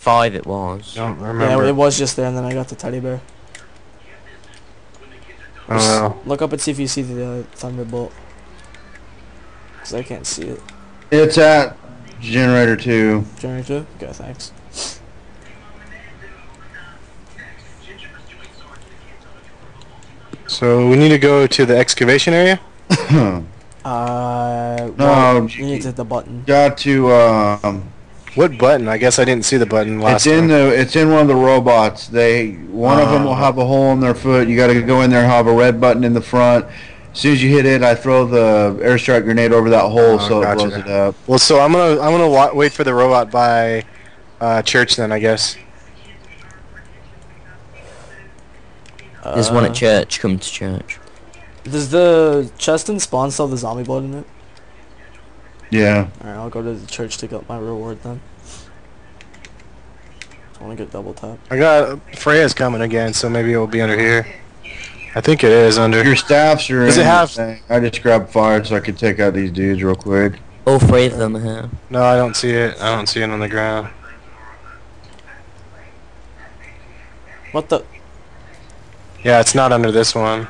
Five it was. I Don't Yeah, remember. it was just there, and then I got the teddy bear. I don't know. Look up and see if you see the thunderbolt. Cause I can't see it. It's at generator two. Generator. two. Okay, thanks. So we need to go to the excavation area. Uh, No, well, you- you need to hit the button. Got to um. What button? I guess I didn't see the button last It's in time. the. It's in one of the robots. They one of them will Ah. have a hole in their foot. You got to go in there and have a red button in the front. As soon as you hit it, I throw the airstrike grenade over that hole Oh, so gotcha. it blows it up. Well, so I'm gonna I'm gonna wa- wait for the robot by uh, church then. I guess. There's one Uh, at church. Come to church. Does the chest and spawn still have the zombie blood in it? Yeah. Alright, I'll go to the church to get my reward then. I want to get double tap. I got Freya's coming again, so maybe it will be under here. I think it is under. Your staffs are Does in it have- thing. I just grabbed fire so I could take out these dudes real quick. Oh, Freya's of them are here. No, I don't see it. I don't see it on the ground. What the? Yeah, it's not under this one.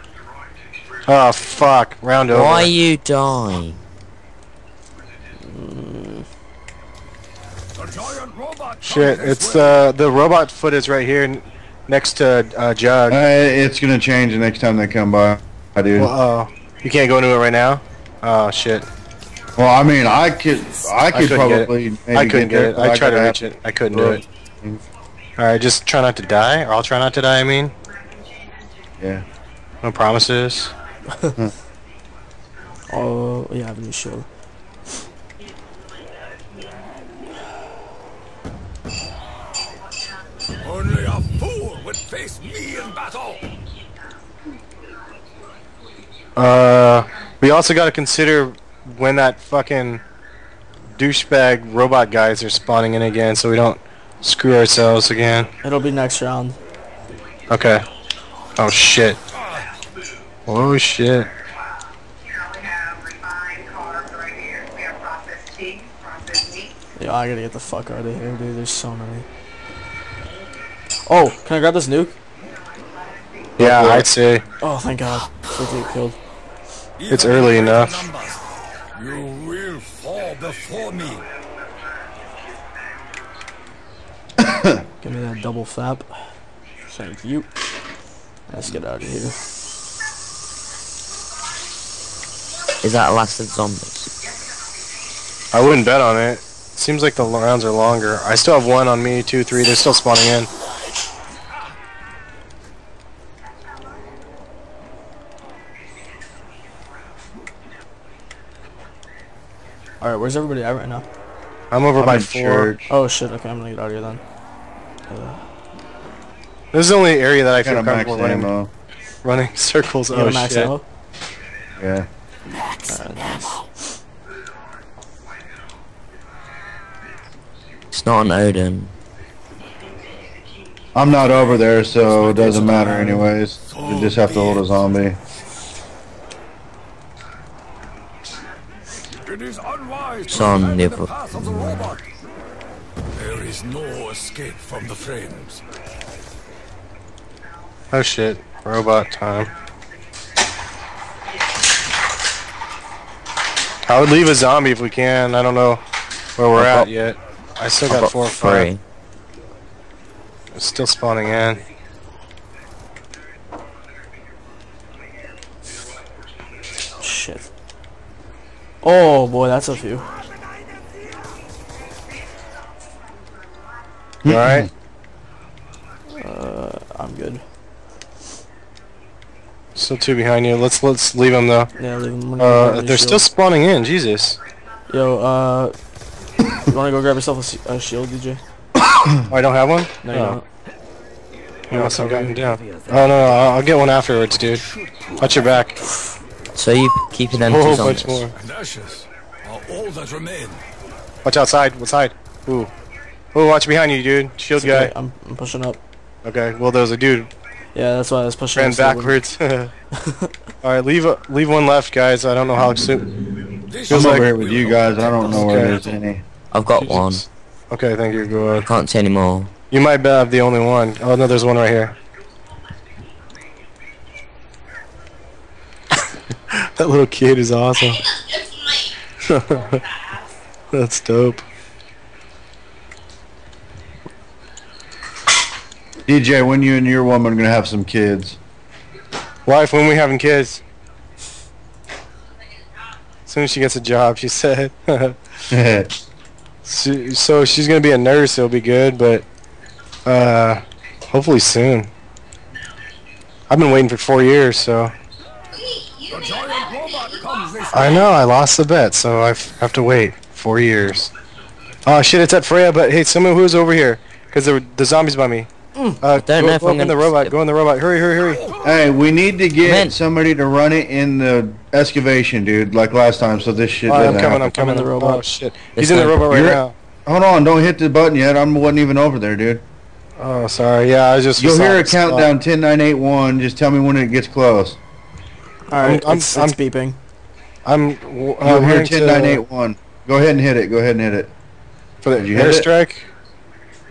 Oh fuck! Round over. Why you die? Shit! It's the the robot foot is right here, next to uh, Jug. Uh, it's gonna change the next time they come by, dude. Well, oh, you can't go into it right now. Oh shit! Well, I mean, I could, I could couldn't get it. probably. Maybe I couldn't get there, it. but I tried to gotta reach it. I couldn't do it. All right, just try not to die, or I'll try not to die. I mean, Yeah. no promises. Oh, yeah, I have a new shield. Only a fool would face me in battle. Uh, we also got to consider when that fucking douchebag robot guys are spawning in again, so we don't screw ourselves again. It'll be next round. Okay. Oh shit. Oh shit. We have refined carbs right here. We have processed cheese, processed meat. Yeah, I gotta get the fuck out of here, dude. There's so many. Oh, can I grab this nuke? Yeah, I'd say Oh, thank God. Before get killed. It's early enough. You will fall before me. Give me that double fap. Thank you. Let's get out of here. Is that last of zombies? I wouldn't bet on it. Seems like the rounds are longer. I still have one on me, two, three. They're still spawning in. Alright, where's everybody at right now? I'm over I'm by in four. church. Oh shit, okay, I'm gonna get out of here then. This is the only area that I Got feel a max comfortable running, ammo. running circles. You Oh have a max shit. ammo? Yeah. Alright, nice. It's not an Odin. I'm not over there, so it doesn't matter anyways. You just have to hold a zombie. It is unwise It's to on abandon the the other- path of the. There is no escape from the flames. Oh shit. Robot time. I would leave a zombie if we can. I don't know where we're I've at yet. I still got, got four or five. three. It's still spawning in. Shit. Oh boy, that's a few. Alright. Uh, I'm good. Still two behind you. Let's let's leave them though. Yeah, leave them. Uh, they're still spawning in. Jesus. Yo, uh, you wanna go grab yourself a shield, DJ? Oh, I don't have one. No, you oh. don't. I must have gotten down. Oh no, no, I'll, I'll get one afterwards, dude. Watch your back. So you keeping empty Oh, zombies? bunch more. And ashes are all that remain. Watch outside. Outside. Ooh. Ooh, watch behind you, dude. Shield okay, guy. I'm, I'm pushing up. Okay. Well, there was a dude Yeah, that's why I was pushing. ran up so backwards. All right, leave a, leave one left, guys. I don't know how soon. This Feels I'm like- over here with you guys. I don't know where there's any. I've got one. Okay, thank you. Go ahead. Can't see anymore. You might have the only one. Oh no, there's one right here. That little kid is awesome. That's dope. DJ, when you and your woman are gonna have some kids? Wife, when we having kids? As soon as she gets a job, she said. She- so she's gonna be a nurse. It'll be good, but uh, hopefully soon. I've been waiting for four years, so The giant robot comes this I know I lost the bet, so I have to wait four years. Oh shit, it's at Freya, but hey, someone who's over here, because the the zombies by me. Uh, don't go, know if go I'm up in the gonna- robot. Go in the robot. Hurry, hurry, hurry. hey, we need to get somebody to run it in the excavation, dude, like last time, so this shit Oh, I'm doesn't coming. I'm coming. in the Oh robot. shit, This he's in the robot right You're- now. Hold on, don't hit the button yet. I wasn't even over there, dude. Oh, sorry. Yeah, I was just. You'll hear a countdown 10, 9, 8, 1. Just tell me when it gets close. All right, I'm- it's, I'm- it's beeping. I'm. w- Uh, You'll hear running 10, to- 9, 8, 1. Go ahead and hit it. Go ahead and hit it. for the Did you hit it? airstrike.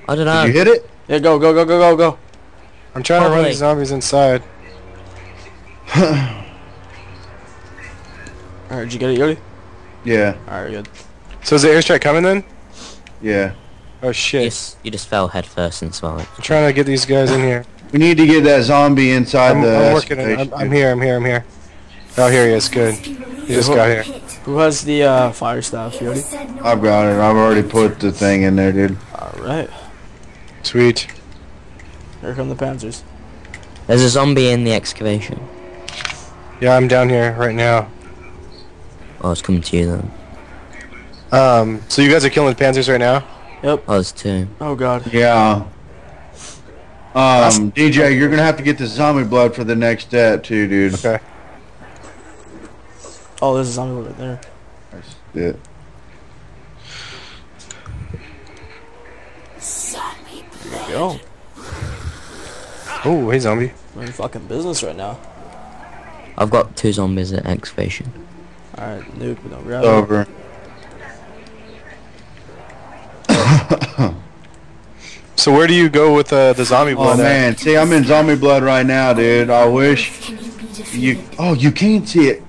I don't Did you hit it? Yeah, go, go, go, go, go, go. I'm trying to run Probably. these zombies inside. All right, did you get it, Yodi? Yeah, All right, good. So is the airstrike coming then? yeah. Oh shit! Yes, you just fell head first and swallowed. I'm trying to get these guys in here. We need to get that zombie inside I'm, the I'm working. I'm, I'm here. I'm here. I'm here. Oh, here he is. Good. He just got here. Who has the uh, fire staff, Yodi? I've got it. I've already put the thing in there, dude. All right, Sweet. here come the Panzers. There's a zombie in the excavation. Yeah, I'm down here right now. Oh, it's coming to you then. Um, so you guys are killing the Panzers right now? Oh, there's two. Oh God. Yeah. Um, DJ, you're gonna have to get the zombie blood for the next step too, dude. Okay. Oh, there's a zombie right there. Nice. Yeah. There we go. Oh, hey zombie. We're in fucking business right now. I've got two zombies at excavation. All right, nuke, but don't grab it. Over. So where do you go with uh, the zombie Oh blood? at? man, see, I'm in zombie blood right now, dude. I wish you. Oh, you can't see it.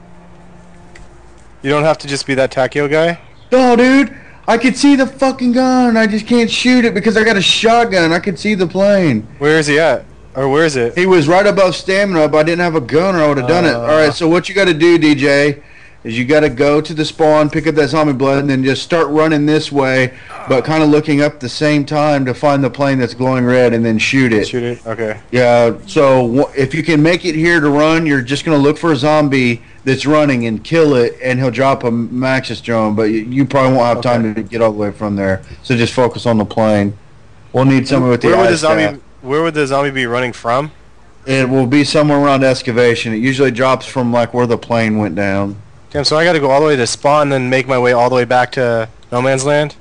You don't have to just be that Takeo guy. No, dude. I could see the fucking gun. I just can't shoot it because I got a shotgun. I could see the plane. Where is he at? Or where is it? He was right above stamina, but I didn't have a gun or I would have done it. Uh. All right, so what you got to do, DJ, is you got to go to the spawn, pick up that zombie blood, and then just start running this way, but kind of looking up the same time to find the plane that's glowing red and then shoot it. Shoot it. Okay. Yeah, so if you can make it here to run, you're just going to look for a zombie that's running and kill it, and he'll drop a Maxis drone, but you, you probably won't have time to get all the way from there. So just focus on the plane. We'll need someone with the Where would the zombie? staff. Where would the zombie be running from? It will be somewhere around excavation. It usually drops from like where the plane went down. Damn. So I got to go all the way to spawn, then make my way all the way back to No Man's Land.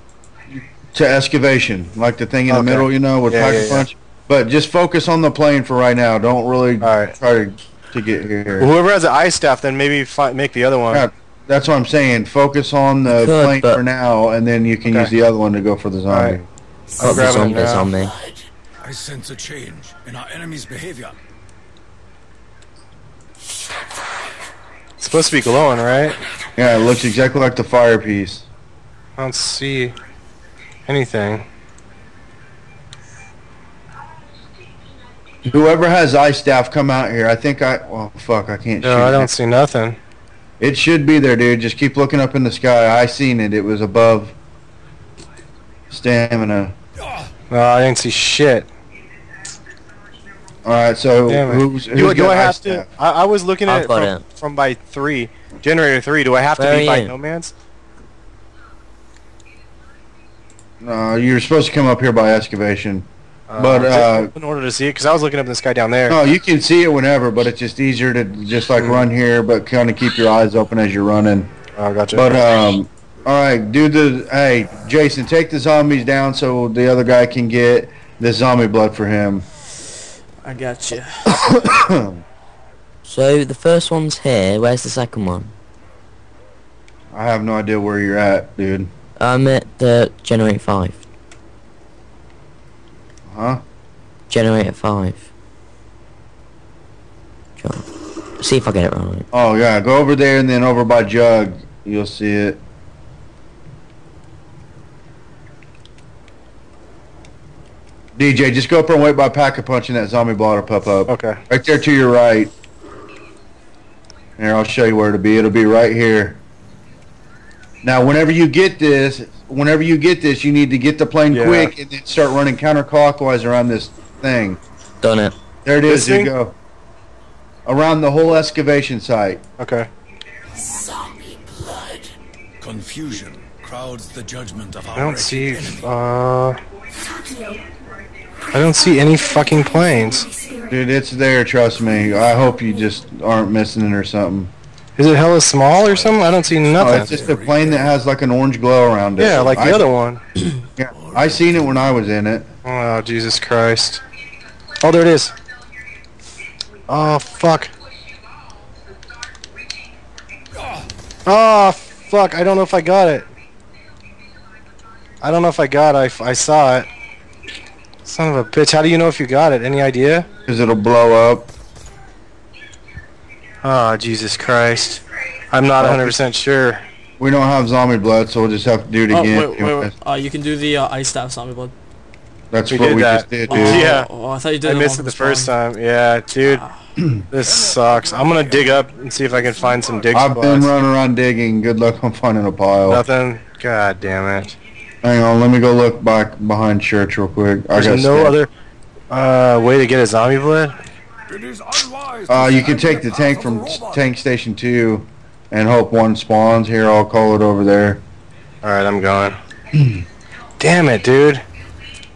To excavation, like the thing in the middle, you know, with Yeah, yeah, a yeah. Punch. But just focus on the plane for right now. Don't really All right. try to to get here. Well, whoever has the ice staff, then maybe fi- make the other one. Yeah, That's what I'm saying. Focus on the Could, plane but- for now, and then you can Okay. use the other one to go for the zombie. Alright. Got the grabbing zombies it now. on. I sense a change in our enemy's behavior. It's supposed to be glowing, right? Yeah, it looks exactly like the fire piece. I don't see anything. Whoever has ice staff, come out here. I think I. Well, fuck, I can't. No, shoot I don't it. see nothing. It should be there, dude. Just keep looking up in the sky. I seen it. It was above stamina. No, I didn't see shit. All right, so who's, who's Do, do I have to? I, I was looking at I've it from, from by three, generator three. Do I have to be are by you? no man's? No, you're supposed to come up here by excavation. But, uh, in order to see it, because I was looking up in the sky down there. No, you can see it whenever, but it's just easier to just like Hmm. run here, but kind of keep your eyes open as you're running. Oh, gotcha. But um, all right, do the hey Jason, take the zombies down so the other guy can get the zombie blood for him. I got you. So the first one's here. Where's the second one? I have no idea where you're at, dude. I'm at the generate five. Huh? Generator 5. Sure. See if I get it right. Oh yeah, go over there and then over by Jug. You'll see it. DJ, just go up and wait by pack a punch and that zombie blotter pop up. Okay. Right there to your right. Here, I'll show you where it'll be. It'll be right here. Now, whenever you get this, whenever you get this, you need to get the plane Yeah. quick and then start running counterclockwise around this thing. Done it. There it is. This. You thing? go. Around the whole excavation site. Okay. Zombie blood. Confusion crowds the judgment of our I don't see. Uh. I don't see any fucking planes. Dude, it's there, trust me. I hope you just aren't missing it or something. Is it hella small or something? I don't see Oh, nothing. it's just a plane that has like an orange glow around it. yeah, like the I, other one. Yeah, I seen it when I was in it. Oh, Jesus Christ. Oh, there it is. Oh, fuck. Oh, fuck. I don't know if I got it. I don't know if I got it. I, I saw it. Son of a bitch. How do you know if you got it? Any idea? Because it'll blow up. Oh, Jesus Christ. I'm not 100% sure. We don't have zombie blood, so we'll just have to do it Oh, again. wait, wait, wait. Uh, you can do the uh, ice staff zombie blood. That's We what did we that. just did, Oh, dude. Yeah. Oh, I thought you did I the missed it the from first time. Yeah, dude. This sucks. I'm gonna dig up and see if I can find some dig I've been running around digging. Good luck on finding a pile. Nothing. God damn it. Hang on, let me go look back behind church real quick. I got no scared. other uh, way to get a zombie blood. It is unwise Uh, you can take the tank from the tank station two, and hope one spawns. Here, I'll call it over there. All right, I'm going. damn it, dude.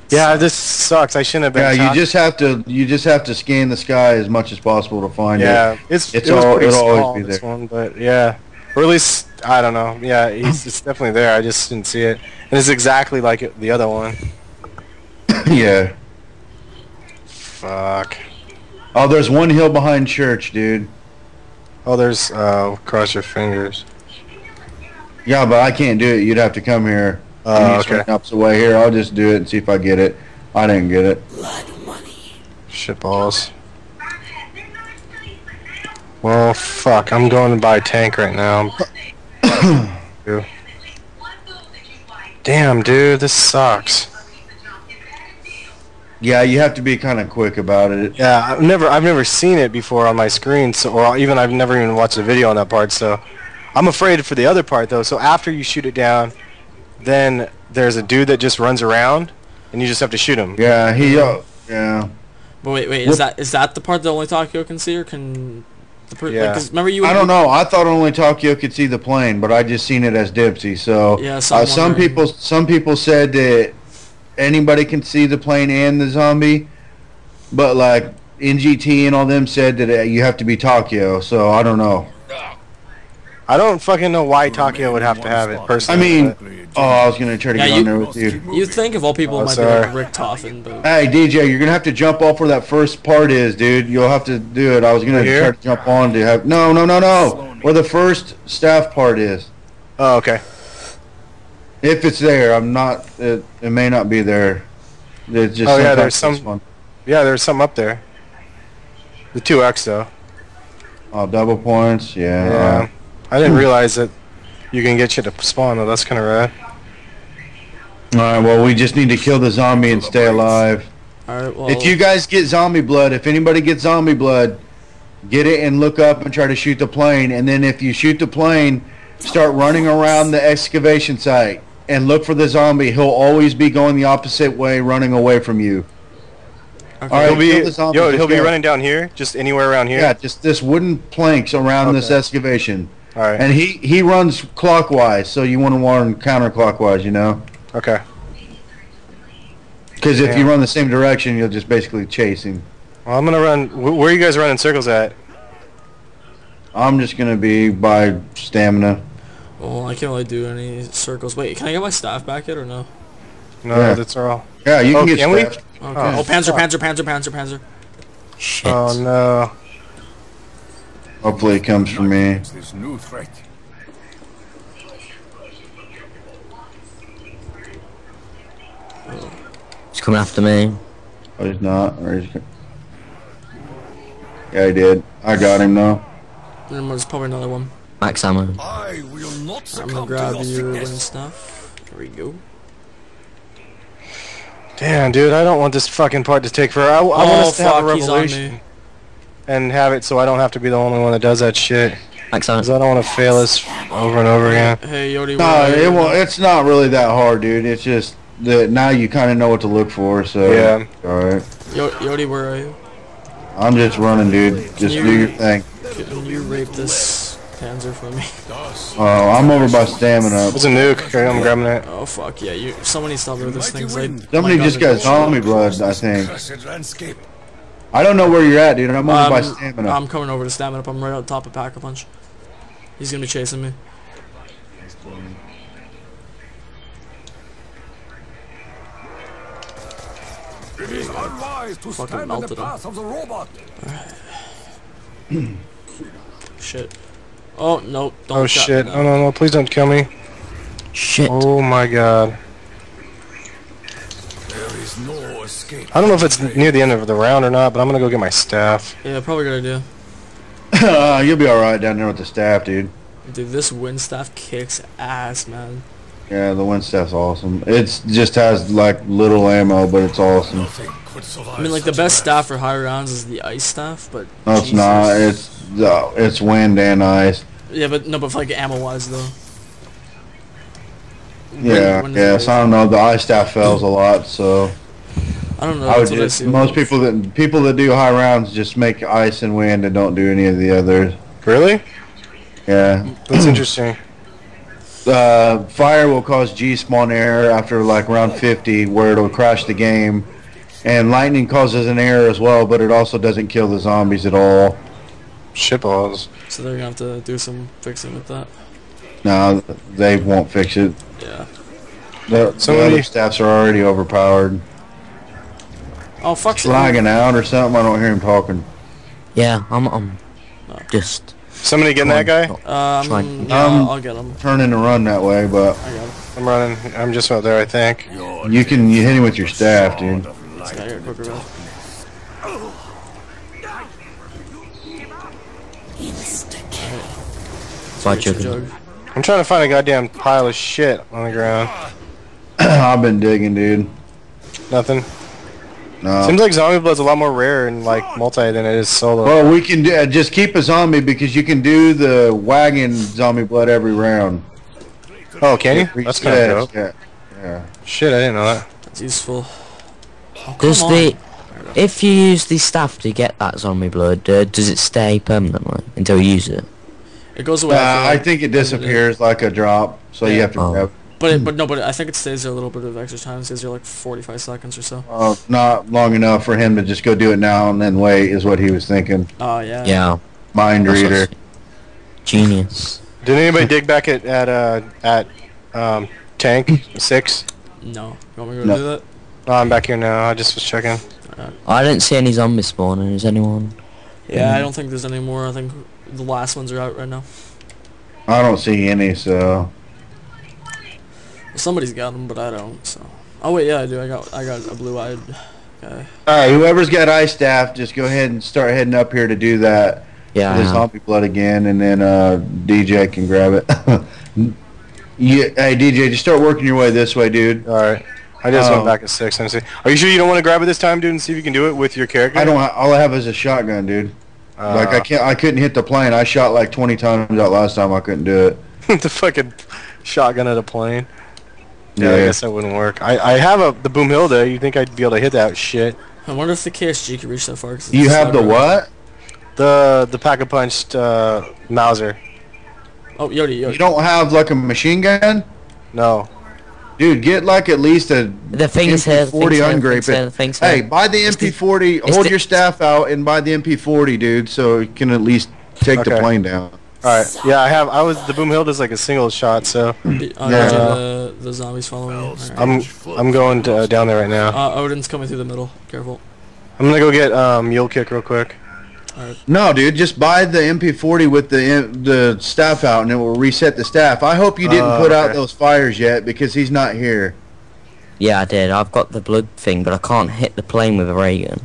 Yeah, this sucks. I shouldn't have been. Yeah, you just have to you just have to scan the sky as much as possible to find Yeah, it. it's It's it was all- pretty it'll always be this there. one, but yeah, or at least I don't know. Yeah, it's, it's definitely there. I just didn't see it, and it's exactly like it, the other one. yeah. Fuck. Oh, there's one hill behind church, dude. Oh, there's uh, cross your fingers. Yeah, but I can't do it. You'd have to come here. Oh, You need to okay. swing up the way here. I'll just do it and see if I get it. I didn't get it. Shit balls. Well, fuck. I'm going to buy a tank right now. Damn, dude, this sucks. Yeah, you have to be kind of quick about it. Yeah, I've never, I've never seen it before on my screen, so or even I've never even watched a video on that part. So, I'm afraid for the other part though. So after you shoot it down, then there's a dude that just runs around, and you just have to shoot him. Yeah, he. Uh, yeah. But wait, wait, is that is that the part that only Takeo can see, or can the per- Yeah. like, 'cause remember you? I don't know. I thought only Tokyo could see the plane, but I just seen it as Dipsy. So Yeah, so uh, some people some people said that anybody can see the plane and the zombie, but like NGT and all them said that uh, you have to be Tokyo. So I don't know. I don't fucking know why Tokyo would have to have it personally. I personally. mean, oh, I was gonna try to Yeah, get you- on there with you. You think of all people, Oh, it might sorry. be like Richtofen, but Hey DJ, you're gonna have to jump off where that first part is, dude. You'll have to do it. I was gonna Here? try to jump on to have no, no, no, no. Where the first staff part is. oh, okay. If it's there, I'm not. It, it may not be there. It's just Oh, yeah, there's some- one. Yeah, there's some up there. The two X though. Oh, double points. Yeah. Yeah. I didn't realize that you can get you to spawn though. That's kind of rad. All right. Well, we just need to kill the zombie and stay alive. all right. Well, If you guys get zombie blood, if anybody gets zombie blood, get it and look up and try to shoot the plane. And then if you shoot the plane, start running around the excavation site and look for the zombie. He'll always be going the opposite way, running away from you. okay. all right. He'll be zombie, yo. He'll be running down here, just anywhere around here. Yeah, just this wooden planks around this excavation. All right. And he he runs clockwise, so you want to run counterclockwise, you know. Okay. Because if you run the same direction, you'll just basically chase him. Well, I'm gonna run. Wh- where are you guys running circles at? I'm just gonna be by stamina. Well, I can't really do any circles. Wait, can I get my staff back yet or no? No, Yeah. that's all. Yeah, you Oh, can get can we? Okay. Oh, Oh, Panzer, Panzer, Panzer, Panzer, Panzer. Shit. Oh no. Hopefully, it comes from me. It's this new threat. He's coming after me. Oh, he's not. Or he's... Yeah, he did. I got him though. And there's probably another one. Max ammo. I will not I'm succumb gonna grab your your win stuff. There we go. Damn, dude, I don't want this fucking part to take forever. I, I want Oh, us to have a fuck, he's on revelation and have it so I don't have to be the only one that does that shit. Max Because. I don't want to fail this over and over again. Hey, Yodi, No, where are it you? won't, it's not really that hard, dude. It's just that now you kind of know what to look for. So Yeah. All right. Yo- Yodi, where are you? I'm just running, dude. Just you- do your thing. Can you rape this Panzer for me? Oh, I'm over by stamina. There's a nuke. Okay, I'm grabbing it. Oh fuck yeah! You someone needs to help me with this thing. 'cause I- Somebody just got is- zombie blood, I think. Cursed landscape. I don't know where you're at, dude. I'm over by Um, stamina. I'm coming over to stamina up. I'm right on top of Pack a Punch. He's gonna be chasing me. It is unwise to Fucking stand in the melted him. path of the robot. Shit. Oh no! Don't Oh shit. me Oh no, no, please don't kill me. Shit. Oh my god. There is no escape. I don't know if it's near the end of the round or not, but I'm gonna go get my staff. Yeah, probably a good idea. Uh, You'll be all right down there with the staff, dude. Dude, this wind staff kicks ass, man. Yeah, the wind staff's awesome. It's just has like little ammo, but it's awesome. Nothing could survive. I mean, like the best staff for high rounds is the ice staff, but No, it's Jesus. not. It's uh, it's wind and ice. yeah, but no, but for, like ammo wise though. Yeah, when is yeah. it So I don't know. The ice staff fails a lot, so I don't know. I would That's what I see. most people that people that do high rounds just make ice and wind and don't do any of the others. Really? Yeah. That's interesting. Uh, fire will cause G spawn error after like round 50 where it'll crash the game. And lightning causes an error as well, but it also doesn't kill the zombies at all. Shitballs. So they're gonna have to do some fixing with that. No, they won't fix it. Yeah. The, the Somebody- other staffs are already overpowered. Oh fuck! It's lagging out or something. I don't hear him talking. Yeah, I'm, I'm just. Somebody getting that guy? Um, Fine. yeah, I'll get him. Turning to run that way, but I got him. I'm running. I'm just out there, I think. you can you hit him with your staff, dude. This guy here, quicker man. By Get your juggling. I'm trying to find a goddamn pile of shit on the ground. I've been digging, dude. Nothing. No. Seems like zombie blood's a lot more rare in like multi than it is solo. Well, we can do, uh, just keep a zombie because you can do the wagon zombie blood every round. oh, can you? That's kind of dope. Yeah. Yeah. Shit, I didn't know that. That's useful. Oh, Does come the. If you use the staff to get that zombie blood, uh, does it stay permanently until you use it? It goes Uh, away. after, I like, think it disappears like a drop, so you have to Oh. grab. But it, but no, but I think it stays there a little bit of extra time. It stays there like 45 seconds or so. Uh, not long enough for him to just go do it now and then wait, is what he was thinking. Oh yeah. Yeah. Mind that's reader. Genius. Did anybody dig back at at uh at um tank six? No. You want me to go No. do that? No, I'm back here now. I just was checking. I didn't see any zombies spawning. Is anyone? Yeah, I don't think there's any more. I think the last ones are out right now. I don't see any, so. Well, somebody's got them, but I don't. So. Oh wait, yeah, I do. I got I got a blue-eyed guy. Alright, whoever's got eye staff, just go ahead and start heading up here to do that. Yeah. I the zombie blood again, and then uh, DJ can grab it. yeah, hey DJ, just start working your way this way, dude. All right. I just Oh. went back at six. And see. Are you sure you don't want to grab it this time, dude, and see if you can do it with your character? I don't. All I have is a shotgun, dude. Uh, like I can't. I couldn't hit the plane. I shot like 20 times that last time. I couldn't do it. the fucking shotgun at a plane. Yeah, I guess that wouldn't work. I, I have a the Boomhilda. You think I'd be able to hit that shit? I wonder if the KSG can reach that far. it's You have the slugger. what? The the pack a punched uh, Mauser. Oh, Yodi, You don't have like a machine gun, No. Dude. Get like at least a The thing's here. MP40 thing's here. The ungrape thing's it. Thing's. Hey, buy the It's MP40. it's Hold the- your staff out and buy the MP40, dude, so you can at least take the plane down. All right. Yeah, I have. I was the Boomhilda's like a single shot, so Uh, Yeah. the, the zombies following me. Alright. I'm I'm going to, uh, down there right now. Uh, Odin's coming through the middle. Careful. I'm gonna go get um, mule kick real quick. No, dude, just buy the MP40 with the the staff out, and it will reset the staff. I hope you didn't Uh, put out those fires yet because he's not here. Yeah, I did. I've got the blood thing, but I can't hit the plane with a ray gun.